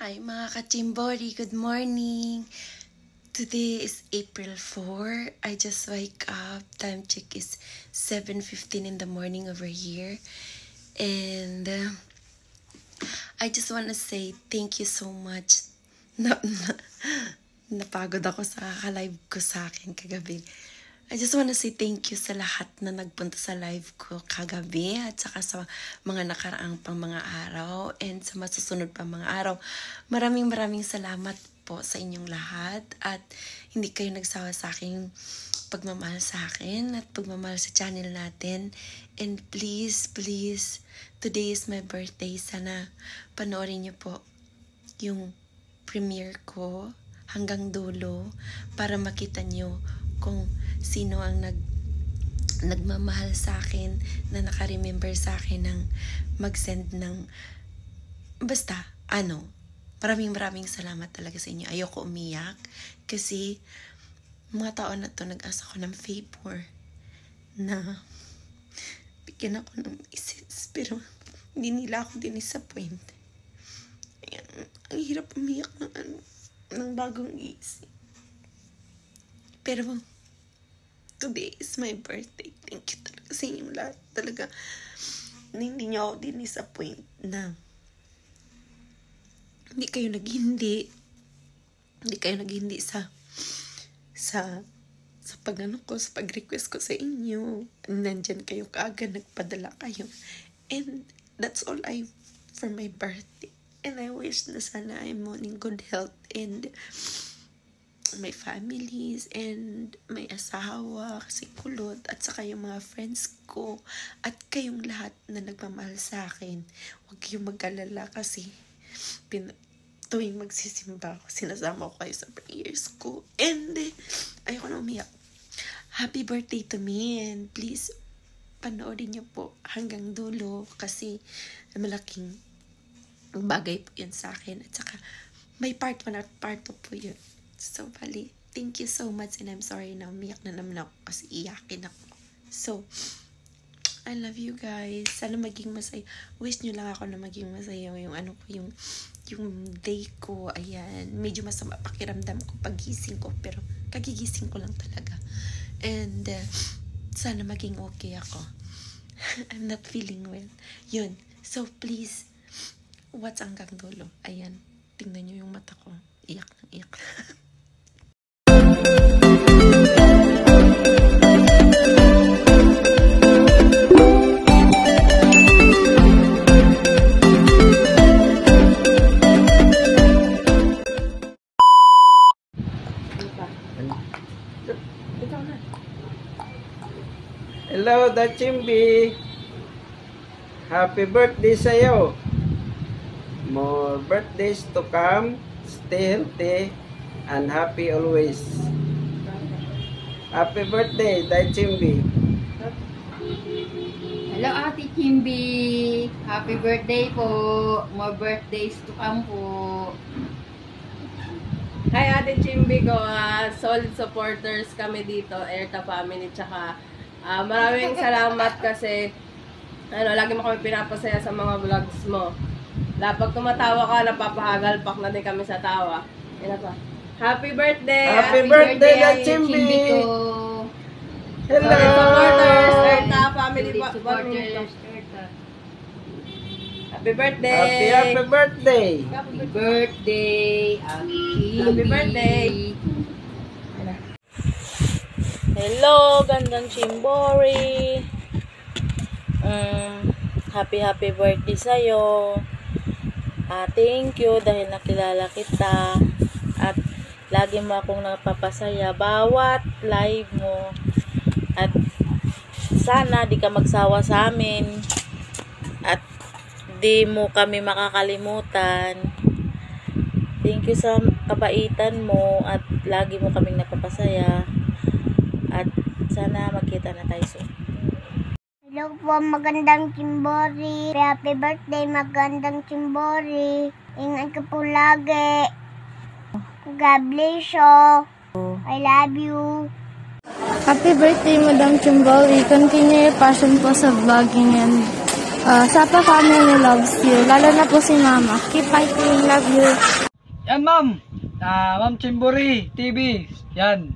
Hi mga kachimbori, good morning. Today is April 4. I just wake up. Time check is 7.15 in the morning over here. And uh, I just want to say thank you so much. Na, na, napagod ako sa ka-live ko sa akin kagabi. I just want to say thank you sa lahat na nagpunta sa live ko kagabi at saka sa mga nakaraang pang mga araw and sa masusunod pa mga araw. Maraming maraming salamat po sa inyong lahat at hindi kayo nagsawa sa akin pagmamahal sa akin at pagmamahal sa channel natin. And please, please, today is my birthday. Sana panoorin niyo po yung premiere ko hanggang dulo para makita niyo kung sino ang nag nagmamahal sa akin na naka-remember sa akin ng mag-send ng basta ano maraming maraming salamat talaga sa inyo. Ayoko umiyak kasi mga taon na to nag-asa ko ng favor na bigyan ako ng message pero hindi nila ako dinisappoint. Ayan, ang hirap umiyak ng ano ng bagong isip. Pero today is my birthday. Thank you talaga sa inyong lahat. Talaga, na hindi niyo ako din-disappoint na hindi kayo naghindi. Hindi kayo naghindi sa sa sa pag ano ko, sa pag-request ko sa inyo. Nandyan kayo kaaga, nagpadala kayo. And that's all I for my birthday. And I wish na sana I'm in good health and may families and may asawa, kasi kulot, at saka yung mga friends ko, at kayong lahat na nagmamahal sa akin. Huwag kayong mag-alala kasi pin tuwing magsisimba ako, sinasama ko kayo sa prayers ko. And eh, ayoko na umiyak. Happy birthday to me and please panoorin niyo po hanggang dulo kasi malaking bagay po yun sa akin. At saka may part 1 at part 2 po yun. So, bali, thank you so much and I'm sorry na umiyak na naman ako kasi iyakin ako. So, I love you guys. Sana maging masaya. Wish nyo lang ako na maging masaya yung ano ko, yung, yung day ko. Ayan. Medyo masama pakiramdam ko pagising ko. Pero kagigising ko lang talaga. And uh, sana maging okay ako. I'm not feeling well. Yun. So, please, watch hanggang dulo. Ayan. Tingnan nyo yung mata ko. Iyak ng iyak. Hello, Dachimbi. Happy birthday sa'yo. More birthdays to come. Stay healthy and happy always. Happy birthday, Dachimbi. Hello, Ate Kimby. Happy birthday po. More birthdays to come po. Hi Ate Chimbi ko, ah, solid supporters kami dito, Airta family, tsaka ah, maraming salamat kasi ano, lagi mo kami pinapasaya sa mga vlogs mo. La, pag tumatawa ka, napapahagalpak na din kami sa tawa. Yan pa. Happy birthday! Happy birthday, Ate Dachimbi. Kimby ko. Hello. Solid supporters, Airta family, ba- supporters. Erta. Happy birthday! Happy, happy birthday. Happy birthday, Kimby. Happy birthday. Hello, gandang Chimbori. Mm, happy happy birthday sa'yo. Ah, thank you dahil nakilala kita. At lagi mo akong napapasaya bawat live mo. At sana di ka magsawa sa amin. At di mo kami makakalimutan. Thank you sa kabaitan mo at lagi mo kaming napapasaya. Sana magkita na tayo soon. Hello po, magandang Chimbori. Happy birthday, magandang Chimbori. Ingat ka po lagi. God bless you. I love you. Happy birthday, Madam Chumboli. Continue your passion po sa vlogging and Uh, Sapa family loves you. Lalo na po si Mama. Keep fighting. Love you. Yan ma'am, Ah, ma'am Chimburi TV. Yan.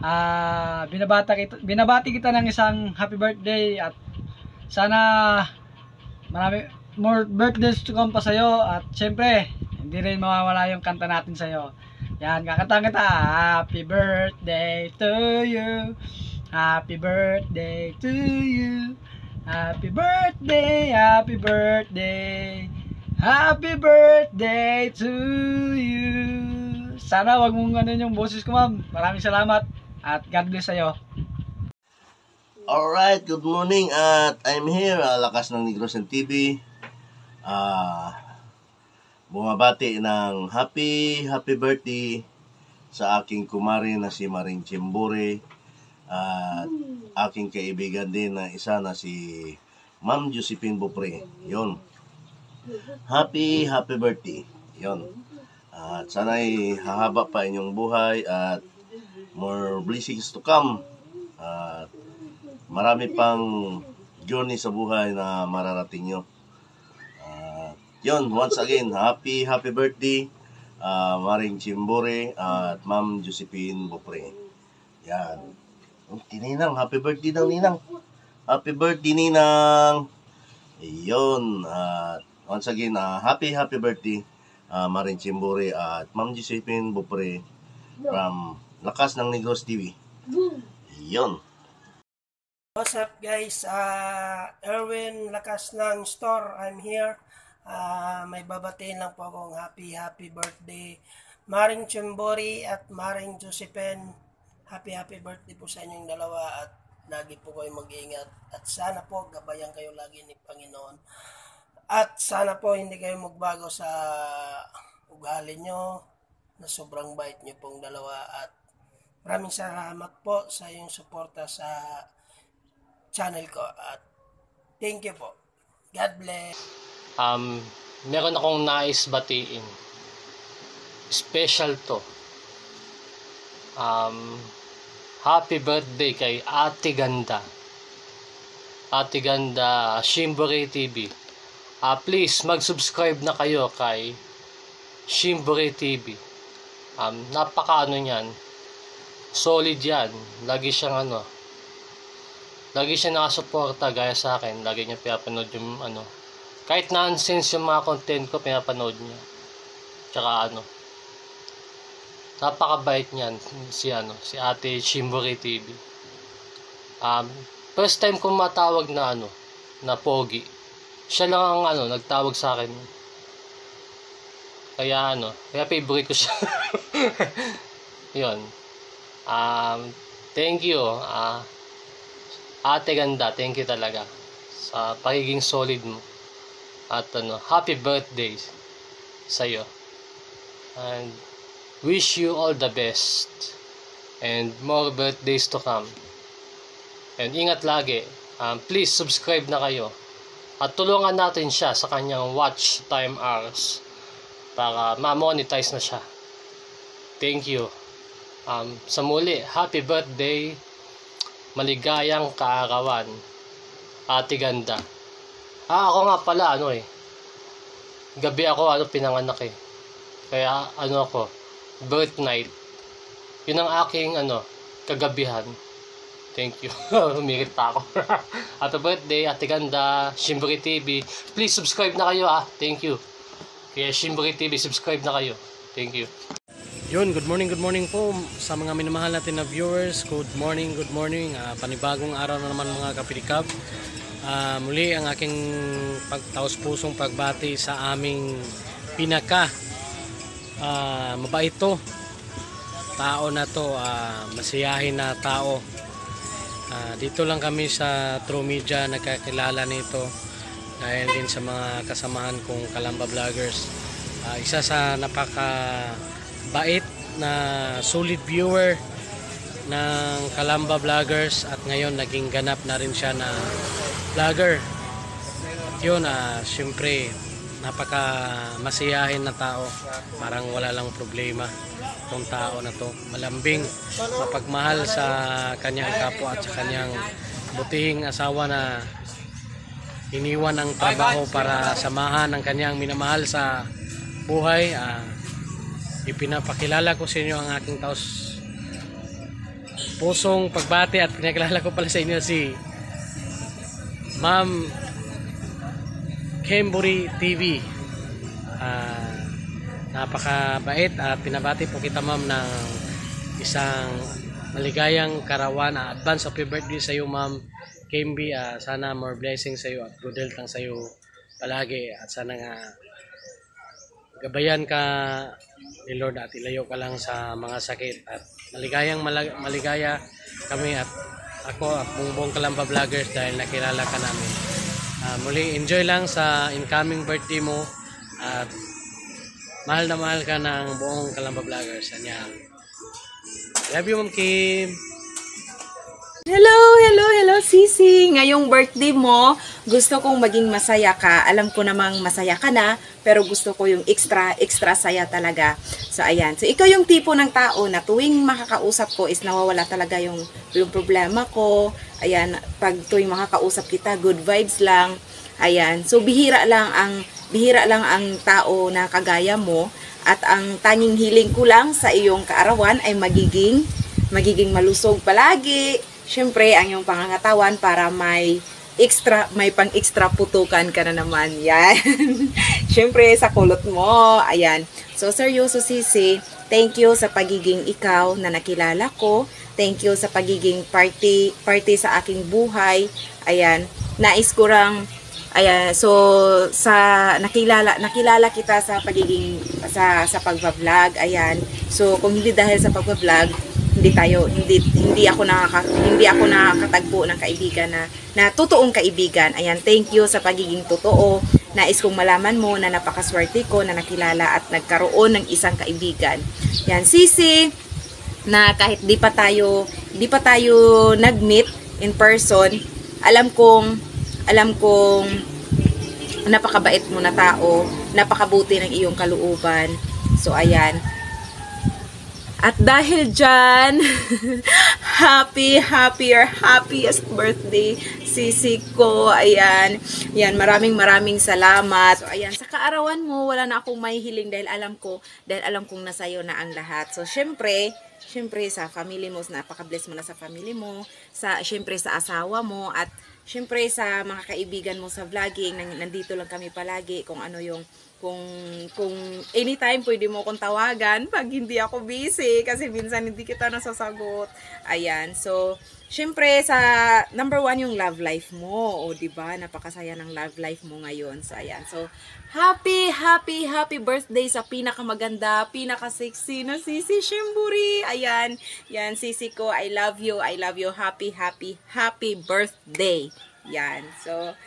Ah, binabata kita, binabati kita ng isang happy birthday at sana marami more birthdays to come pa sa'yo at syempre hindi rin mawawala yung kanta natin sa'yo. Yan, kakanta kita. Happy birthday to you. Happy birthday to you. Happy birthday, happy birthday. Happy birthday to you. Sana wag mong ano yung boses ko, ma'am. Maraming salamat at God bless sa'yo. Alright, good morning at I'm here, uh, Lakas ng Negros and TV. Ah, bumabati ng happy, happy birthday sa aking kumari na si Maring Chimbore at aking kaibigan din na isa na si Ma'am Josephine Bupre. Yon. Happy, happy birthday. Yon. At sana'y hahaba pa inyong buhay at more blessings to come. At marami pang journey sa buhay na mararating nyo. Uh, yun, once again, happy, happy birthday, uh, Maring Chimbore at Ma'am Josephine Bopre. Yan. Tininang, happy birthday daw, Ninang. Happy birthday, Ninang. Yun. At once again, uh, happy, happy birthday, uh, Maring Chimbore at Ma'am Josephine Bopre from Lakas ng Negros TV. Yun. What's up guys? Uh, Erwin Lakas ng store. I'm here. Uh, may babatiin lang po akong happy happy birthday. Maring Chimbori at Maring Josephine. Happy happy birthday po sa inyong dalawa at lagi po kayo mag-ingat. At sana po gabayan kayo lagi ni Panginoon. At sana po hindi kayo magbago sa ugali nyo na sobrang bait nyo pong dalawa at maraming salamat po sa iyong suporta sa channel ko at thank you po. God bless. um, meron akong nais batiin. Special to. Um, happy birthday kay Ate Ganda. Ate Ganda, Shimbore TV. Ah, please, mag-subscribe na kayo kay Shimbore TV. Um, napaka ano niyan. Solid yan. Lagi siyang ano, lagi siya nakasuporta gaya sa akin. Lagi niya pinapanood yung ano. Kahit nonsense yung mga content ko, pinapanood niya. Tsaka ano. Napakabait niyan si ano, si Ate Shimbori TV. Um, first time kong matawag na ano, na pogi. Siya lang ang ano, nagtawag sa akin. Kaya ano, kaya favorite ko siya. Yun. Um, thank you. Ah, Ate ganda, thank you talaga sa pagiging solid mo. At ano, happy birthday sa iyo. And wish you all the best and more birthdays to come. And ingat lagi. Um, please subscribe na kayo. At tulungan natin siya sa kanyang watch time hours para ma-monetize na siya. Thank you. Um, sa muli, happy birthday maligayang kaarawan. Ate ganda. Ah, ako nga pala, ano eh. Gabi ako, ano, pinanganak eh. Kaya, ano ako, birth night. Yun ang aking, ano, kagabihan. Thank you. Humirit ako. Happy birthday, Ate Ganda, Shimburi TV. Please subscribe na kayo ah. Thank you. Kaya Shimburi TV, subscribe na kayo. Thank you. Yun, good morning, good morning po sa mga minamahal natin na viewers. Good morning, good morning. Ah, panibagong araw na naman mga kapirikap. Ah, muli ang aking pagtaos pusong pagbati sa aming pinaka ah, mabait to. Tao na to, ah, masiyahin na tao. Ah, dito lang kami sa True Media nagkakilala nito dahil din sa mga kasamahan kong Kalamba Vloggers. Ah, isa sa napaka bait na solid viewer ng Kalamba Vloggers at ngayon naging ganap na rin siya na vlogger. At yun, ah, syempre, napaka masiyahin na tao. Parang wala lang problema itong tao na to. Malambing, mapagmahal sa kanyang kapwa at sa kanyang butihing asawa na iniwan ang trabaho para samahan ang kanyang minamahal sa buhay. Ah, ipinapakilala ko sa inyo ang aking taos pusong pagbati at pinakilala ko pala sa inyo si Ma'am Kemburi TV. Ah, napakabait at pinabati po kita ma'am ng isang maligayang karawan. Ah, advance happy birthday sa iyo ma'am Kimby. Ah, sana more blessings sa iyo at good health lang sa iyo palagi at sana nga gabayan ka ni Lord at ilayo ka lang sa mga sakit at maligayang malag- maligaya kami at ako at buong Kalamba Vloggers dahil nakilala ka namin. Ah, muli enjoy lang sa incoming birthday mo at mahal na mahal ka ng buong Kalamba Vloggers. Anyang. Love you, Ma'am Kim. Hello, hello, hello, Sisi. Ngayong birthday mo, gusto kong maging masaya ka. Alam ko namang masaya ka na, pero gusto ko yung extra, extra saya talaga. So, ayan. So, ikaw yung tipo ng tao na tuwing makakausap ko is nawawala talaga yung, yung problema ko. Ayan, pag tuwing makakausap kita, good vibes lang. Ayan. So, bihira lang ang, bihira lang ang tao na kagaya mo. At ang tanging hiling ko lang sa iyong kaarawan ay magiging, magiging malusog palagi, syempre, ang iyong pangangatawan para may extra, may pang extra putukan ka na naman. Yan. syempre, sa kulot mo. Ayan. So, seryoso sisi, thank you sa pagiging ikaw na nakilala ko. Thank you sa pagiging party, party sa aking buhay. Ayan. Nais ko rang Ayan, so sa nakilala nakilala kita sa pagiging sa sa pagba-vlog. Ayan. So kung hindi dahil sa pagba-vlog, hindi tayo hindi hindi ako nakaka, hindi ako nakakatagpo ng kaibigan na na totoong kaibigan. Ayan, thank you sa pagiging totoo. Nais kong malaman mo na napakaswerte ko na nakilala at nagkaroon ng isang kaibigan. Yan, Sisi, na kahit di pa tayo di pa tayo nag-meet in person, alam kong alam kong napakabait mo na tao, napakabuti ng iyong kalooban. So ayan, at dahil dyan, happy, happy or happiest birthday, sisi ko. Ayan. Yan, maraming maraming salamat. So, ayan, sa kaarawan mo, wala na akong may hiling dahil alam ko, dahil alam kong nasayo na ang lahat. So, syempre, syempre sa family mo, napaka-bless mo na sa family mo, sa, syempre sa asawa mo, at syempre sa mga kaibigan mo sa vlogging, nandito lang kami palagi kung ano yung kung kung anytime pwede mo akong tawagan pag hindi ako busy kasi minsan hindi kita nasasagot. Ayan. So, syempre sa number one yung love life mo. O, ba Napakasaya ng love life mo ngayon. So, ayan. So, happy, happy, happy birthday sa pinakamaganda, pinaka-sexy na Sisi Shimburi. Ayan. Yan, Sisi ko. I love you. I love you. Happy, happy, happy birthday. Yan. So,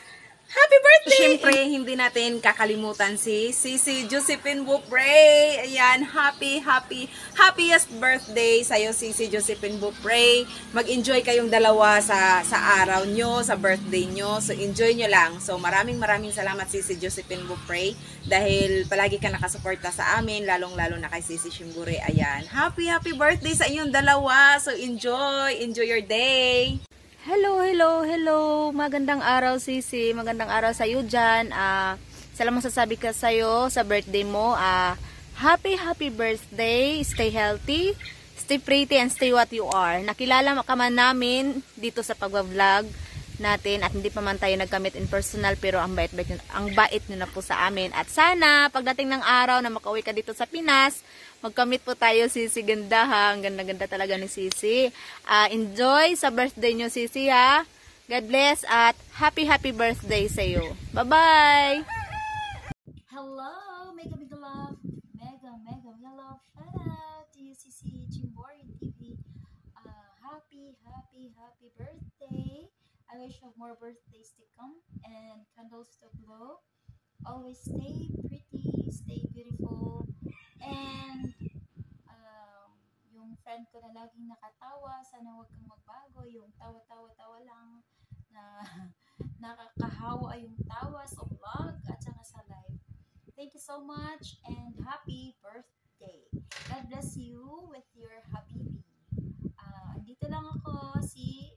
Happy birthday! Siyempre, hindi natin kakalimutan si Sisi Josephine Bupray. Ayan, happy, happy, happiest birthday sa'yo, Sisi Josephine Bupray. Mag-enjoy kayong dalawa sa, sa araw nyo, sa birthday nyo. So, enjoy nyo lang. So, maraming maraming salamat, Sisi Josephine Bupray. Dahil palagi ka nakasuporta sa amin, lalong-lalo na kay Sisi Shimbure. Ayan, happy, happy birthday sa inyong dalawa. So, enjoy, enjoy your day. Hello, hello, hello. Magandang araw, Sisi. Magandang araw sa iyo dyan. Ah, salamat sasabi ka sa iyo sa birthday mo. Ah, happy, happy birthday. Stay healthy, stay pretty, and stay what you are. Nakilala ka man namin dito sa pagbablog natin at hindi pa man tayo nagkamit in personal pero ang bait-bait nyo- ang bait nyo na po sa amin. At sana pagdating ng araw na makauwi ka dito sa Pinas magkamit po tayo Sisi. Ganda ha? Ang ganda-ganda talaga ni Sisi. Ah, enjoy sa birthday nyo Sisi ha? God bless at happy happy birthday sa iyo bye bye Hello, mega mega love, mega mega mega love. Shout out to UCC Chimbori TV. Uh, happy, happy, happy birthday! I wish you more birthdays to come and candles to blow. Always stay pretty, stay beautiful, and um, yung friend ko na laging nakatawa, sana wag kang magbago. Yung tawa-tawa-tawa lang na nakakahawa yung tawa sa vlog at saka sa live. Thank you so much and happy birthday. God bless you with your habibi. Uh, andito lang ako si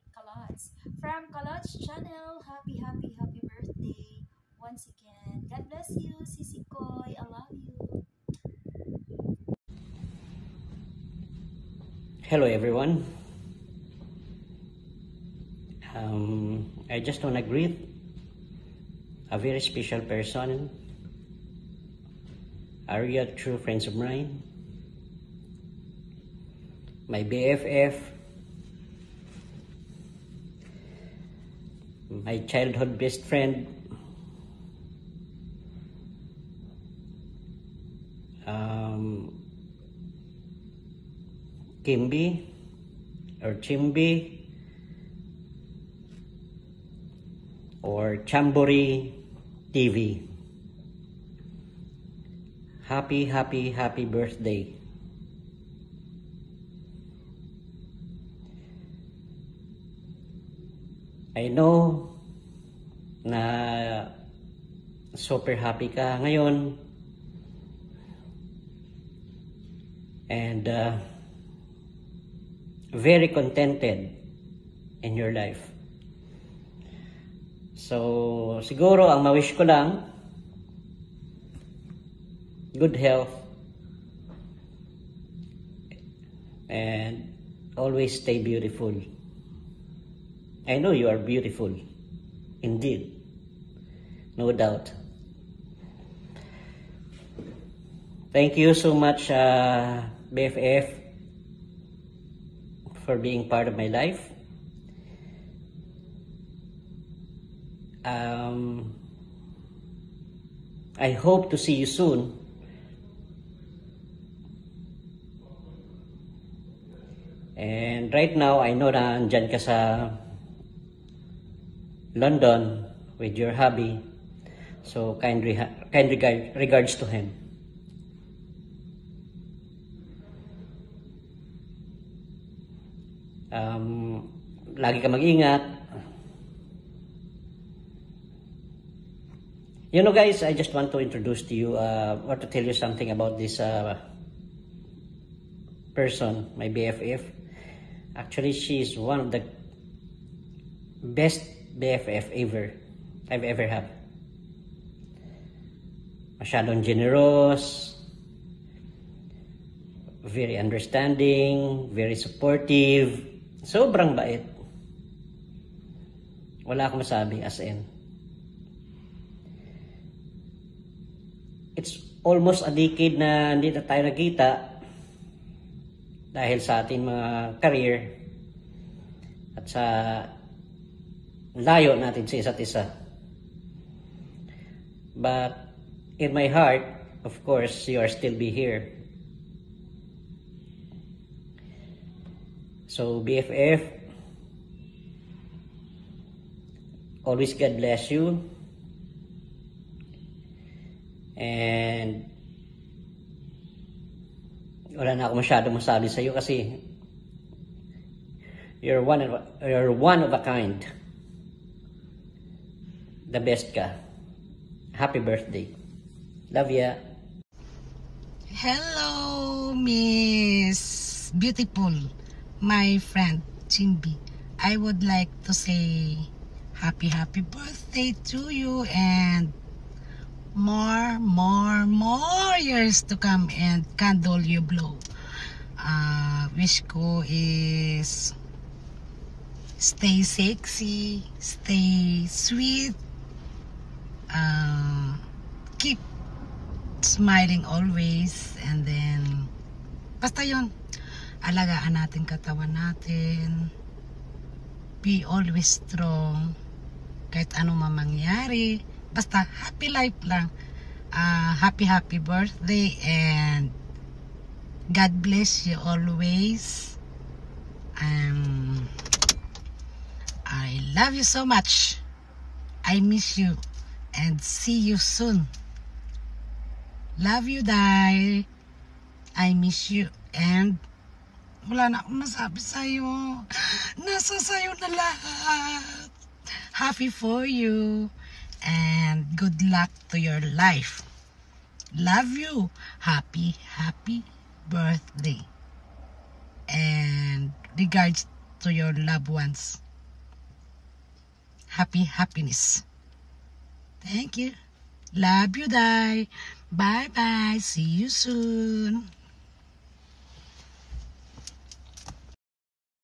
From College channel. Happy, happy, happy birthday once again. God bless you, Sisi I love you. Hello, everyone. Um, I just want to greet a very special person, a real true friends of mine, my BFF, my childhood best friend, um, Kimby or Chimby or Chambori TV. Happy, happy, happy birthday. I know na super happy ka ngayon and uh, very contented in your life. So, siguro ang ma-wish ko lang, good health, and always stay beautiful. I know you are beautiful, indeed, no doubt. Thank you so much, uh, BFF, for being part of my life. Um, I hope to see you soon. And right now, I know na andyan ka sa London with your hubby. So, kind, reha- kind regard, regards to him. Um, lagi ka mag-ingat. You know guys, I just want to introduce to you uh, or to tell you something about this uh, person, my BFF. Actually, she is one of the best BFF ever I've ever had. Masyadong generous, very understanding, very supportive, sobrang bait. Wala akong masabi as in. It's almost a decade na hindi na tayo nagkita dahil sa ating mga career at sa layo natin sa isa't isa. But in my heart, of course, you are still be here. So BFF, always God bless you. And wala na ako masyado masabi sa iyo kasi you're one of you're one of a kind. The best ka. Happy birthday. Love ya. Hello, Miss Beautiful, my friend Chimbi. I would like to say happy, happy birthday to you and more, more, more years to come and candle you blow. Uh, wish ko is stay sexy, stay sweet, uh, keep smiling always and then basta yon alagaan natin katawan natin. Be always strong. Kahit ano mamangyari basta happy life lang. Uh, happy happy birthday and God bless you always. Um, I love you so much. I miss you and see you soon Love you, Dai. I miss you. And wala na akong masabi sa'yo. Nasa sa'yo na lahat. Happy for you. And good luck to your life. Love you. Happy, happy birthday. And regards to your loved ones. Happy happiness. Thank you. Love you, Dai. Bye bye. See you soon.